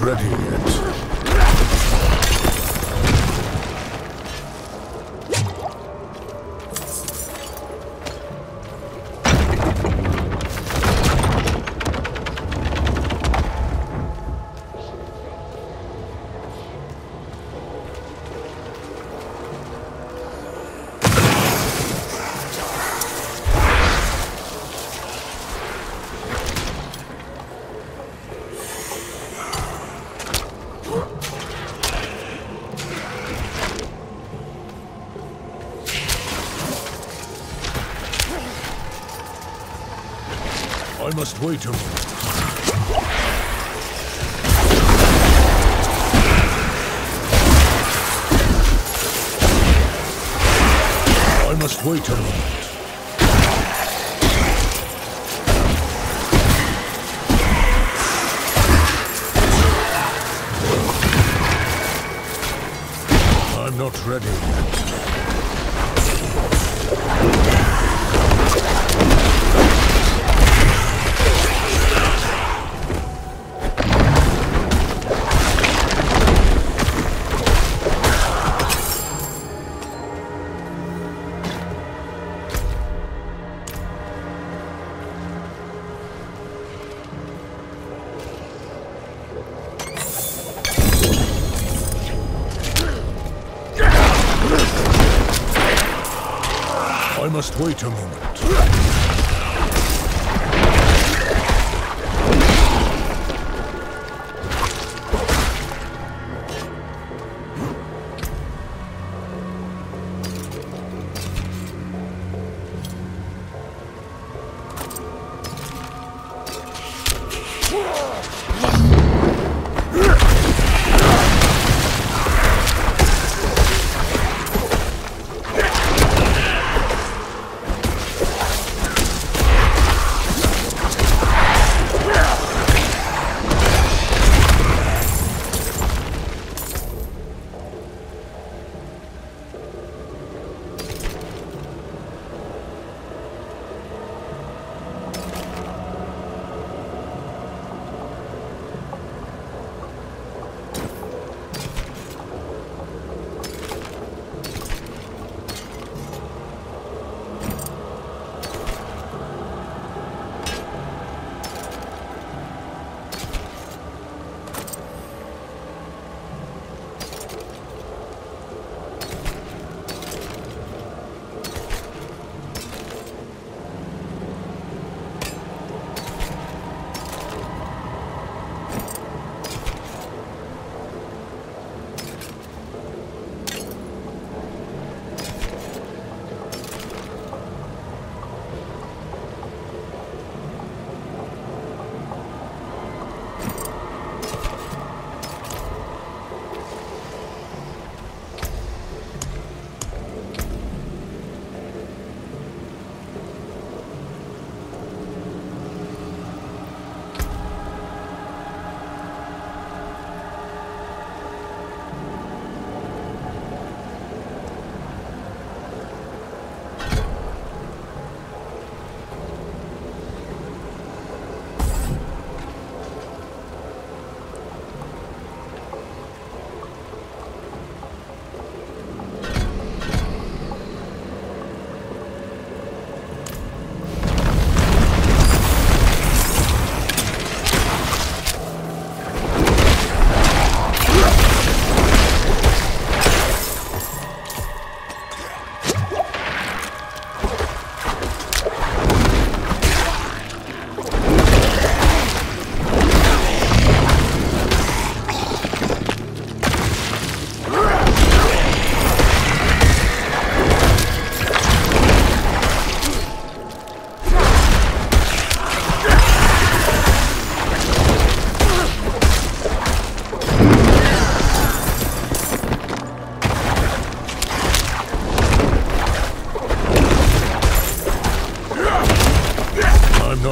ready yet. I must wait. I must wait a moment. Ready must wait a moment.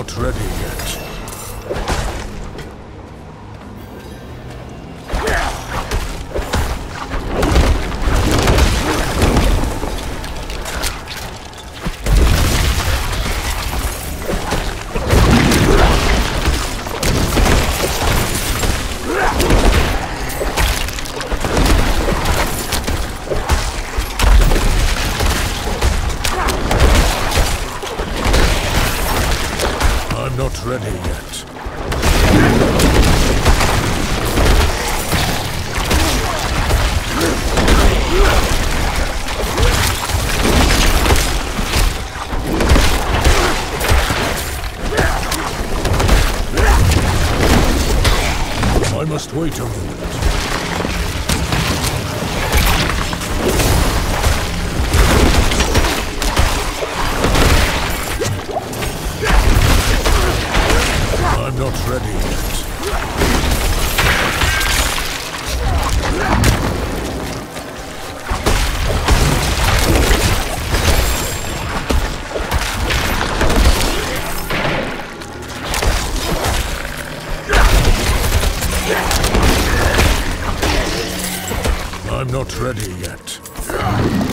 Not ready yet. Wait a moment. Not ready yet.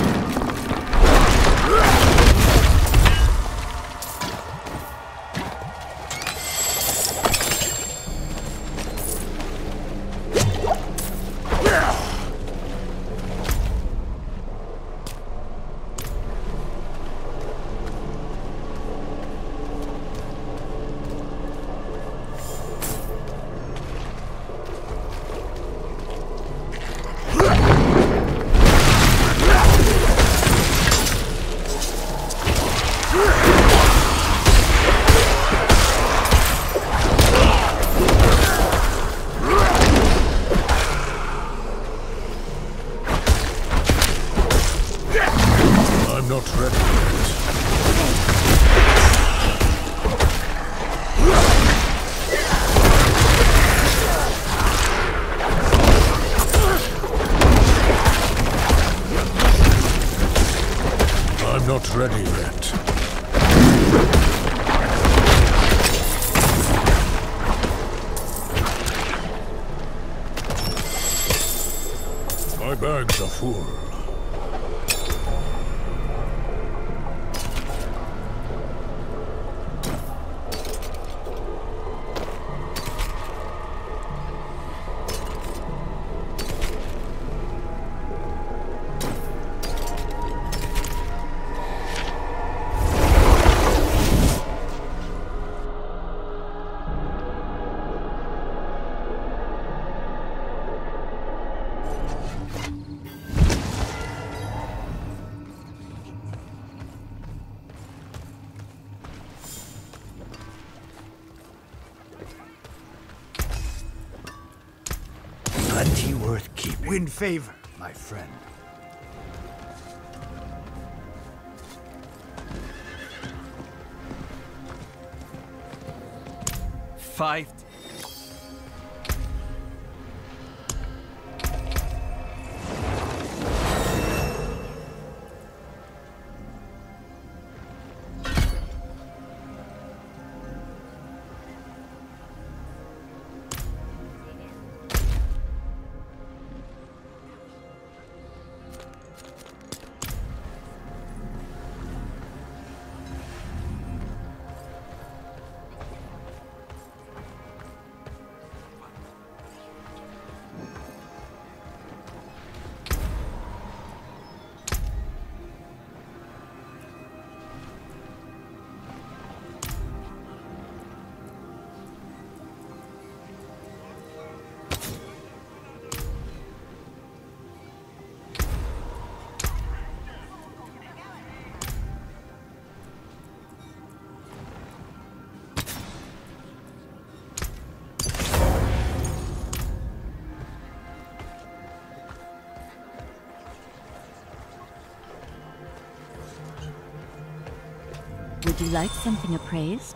Not ready. I'm not ready yet. My bags are full. Plenty worth keeping. Win favor, my friend. Fight. Would you like something appraised?